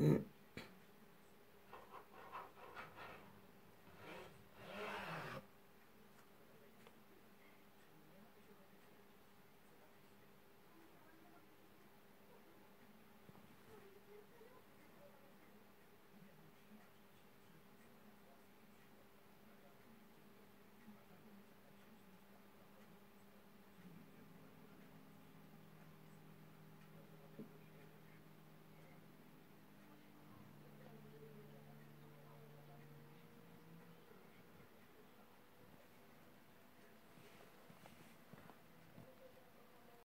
Mm.